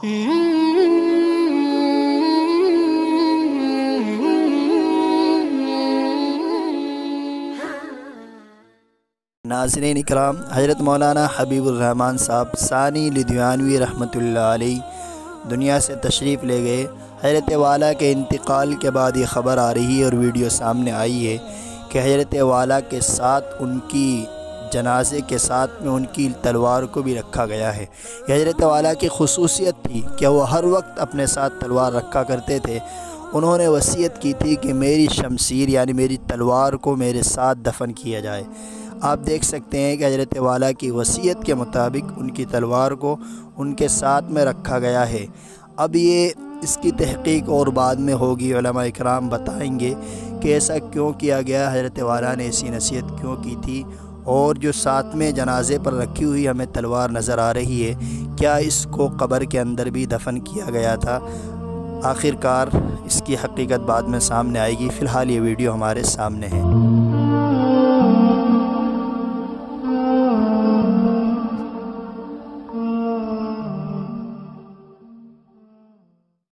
नाजरीन कराम हज़रत मौलाना हबीबुररहमान साहब सानी लुधियानवी अलैह दुनिया से तशरीफ़ ले गए। हज़रत वाला के इंतकाल के बाद ये ख़बर आ रही है और वीडियो सामने आई है कि हज़रत वाला के साथ उनकी जनाजे के साथ में उनकी तलवार को भी रखा गया है। हज़रत वाला की खसूसियत थी कि वह हर वक्त अपने साथ तलवार रखा करते थे। उन्होंने वसीयत की थी कि मेरी शमशीर यानी मेरी तलवार को मेरे साथ दफन किया जाए। आप देख सकते हैं कि हज़रत वाला की वसीयत के मुताबिक उनकी तलवार को उनके साथ में रखा गया है। अब ये इसकी तहकीक और बाद में होगी कराम बताएँगे कि ऐसा क्यों किया गया। हज़रत वाला ने ऐसी नसीहत क्यों की थी? और जो साथ में जनाजे पर रखी हुई हमें तलवार नज़र आ रही है, क्या इसको कब्र के अंदर भी दफन किया गया था? आखिरकार इसकी हकीकत बाद में सामने आएगी। फ़िलहाल ये वीडियो हमारे सामने है।